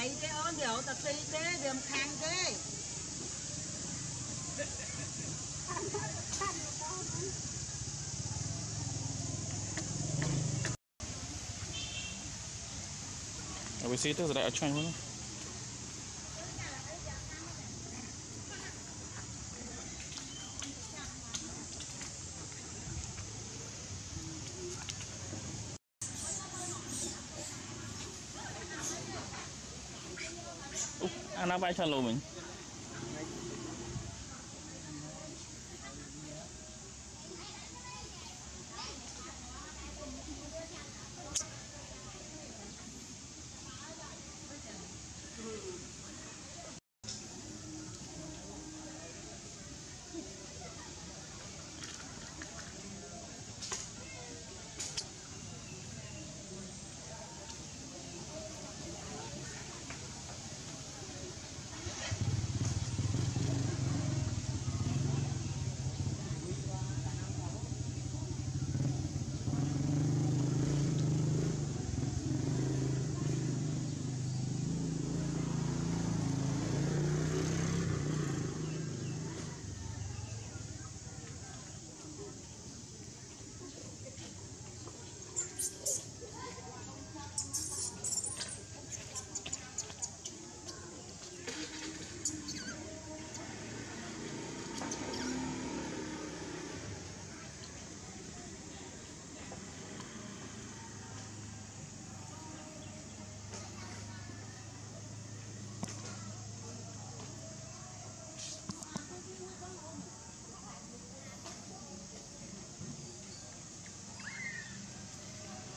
ណីទេអូនយកតាទីទេវាមិនខាំងទេអើវាស៊ីទៅស្រេចឲ្យឆ្ងាញ់មកណា បាយឆា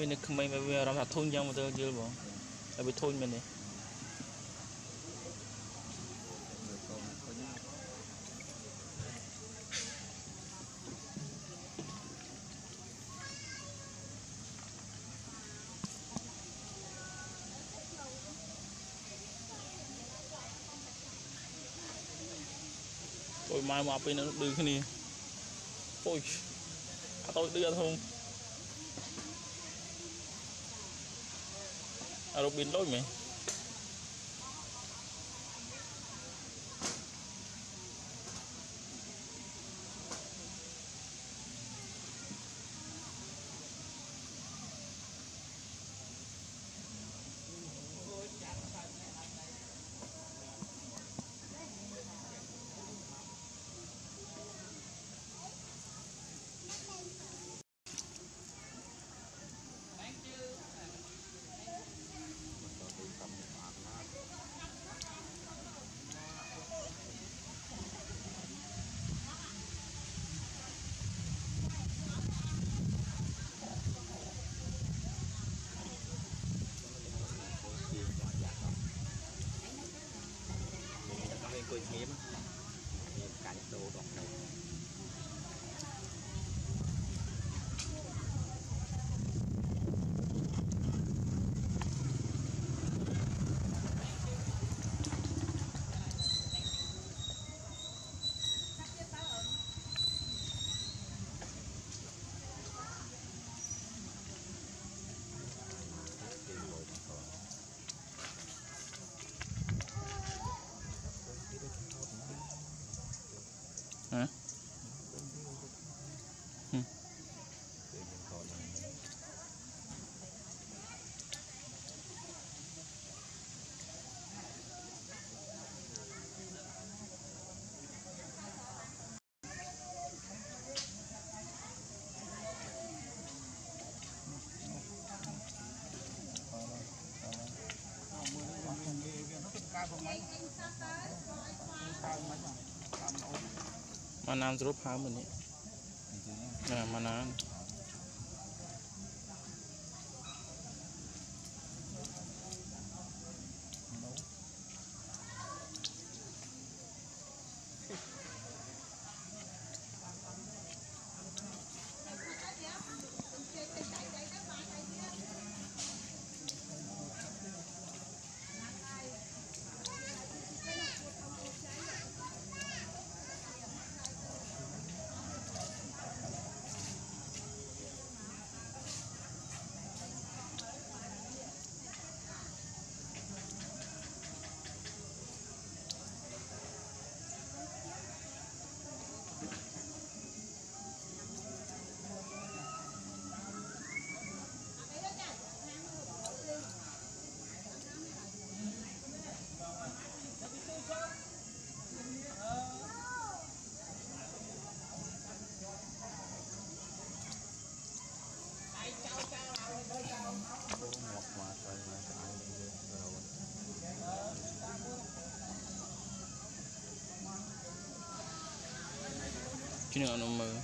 ឡូមិញពេលនៅក្មេងមកវាអារម្មណ៍ថាធុញយ៉ាងមកទៅយល់បងតែវាធុញមែនទេមើលកូនឃើញពុយម៉ែមកពេលនោះឌឺគ្នាពុយអត់ទៅឌឺអត់ធំ អរ៉ូប៊ីនដូចមែន ទៅទៅតាមអាប់ណា មានគួយឈាមមានកាញ់ដូរដល់ទៅ ហ៎ ពេលយើងខោឡើង មកណាមស្រូបផើមើលនេះអញ្ចឹងណាមកណាមព Junior normal.